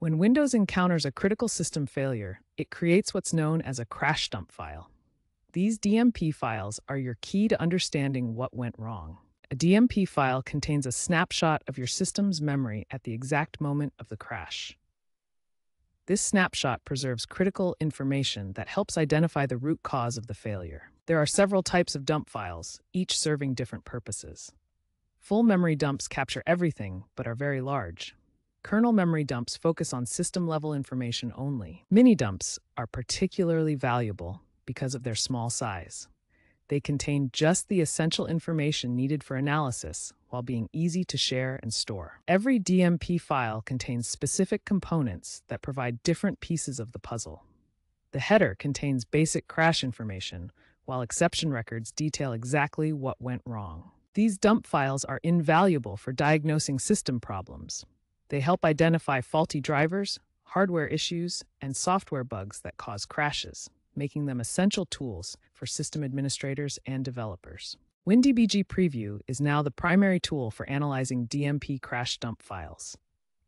When Windows encounters a critical system failure, it creates what's known as a crash dump file. These DMP files are your key to understanding what went wrong. A DMP file contains a snapshot of your system's memory at the exact moment of the crash. This snapshot preserves critical information that helps identify the root cause of the failure. There are several types of dump files, each serving different purposes. Full memory dumps capture everything, but are very large. Kernel memory dumps focus on system-level information only. Mini dumps are particularly valuable because of their small size. They contain just the essential information needed for analysis while being easy to share and store. Every DMP file contains specific components that provide different pieces of the puzzle. The header contains basic crash information, while exception records detail exactly what went wrong. These dump files are invaluable for diagnosing system problems. They help identify faulty drivers, hardware issues, and software bugs that cause crashes making them essential tools for system administrators and developers. WinDBG Preview is now the primary tool for analyzing DMP crash dump files.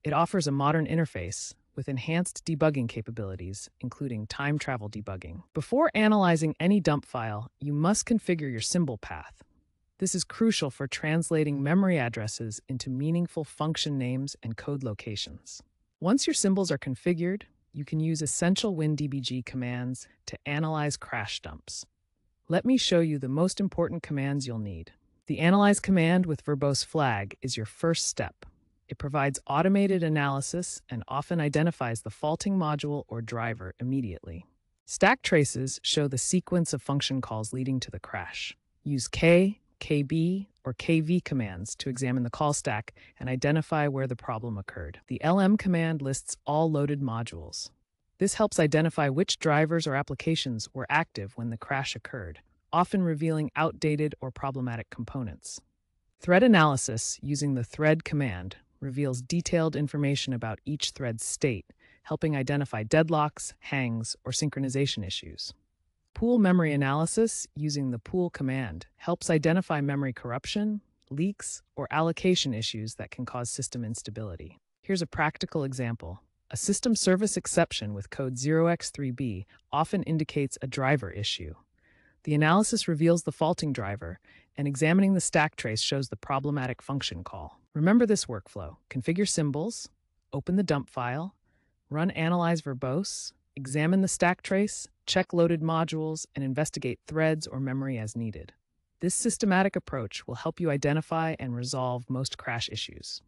It offers a modern interface with enhanced debugging capabilities, including time travel debugging. Before analyzing any dump file, you must configure your symbol path. This is crucial for translating memory addresses into meaningful function names and code locations. Once your symbols are configured, you can use essential WinDBG commands to analyze crash dumps. Let me show you the most important commands you'll need. The Analyze command with verbose flag is your first step. It provides automated analysis and often identifies the faulting module or driver immediately. Stack traces show the sequence of function calls leading to the crash. Use K, KB, or KV commands to examine the call stack and identify where the problem occurred. The LM command lists all loaded modules. This helps identify which drivers or applications were active when the crash occurred, often revealing outdated or problematic components. Thread analysis using the thread command reveals detailed information about each thread's state, helping identify deadlocks, hangs, or synchronization issues. Pool memory analysis using the pool command helps identify memory corruption, leaks, or allocation issues that can cause system instability. Here's a practical example. A system service exception with code 0x3b often indicates a driver issue. The analysis reveals the faulting driver, and examining the stack trace shows the problematic function call. Remember this workflow. Configure symbols, open the dump file, run analyze verbose, examine the stack trace, check loaded modules, and investigate threads or memory as needed. This systematic approach will help you identify and resolve most crash issues.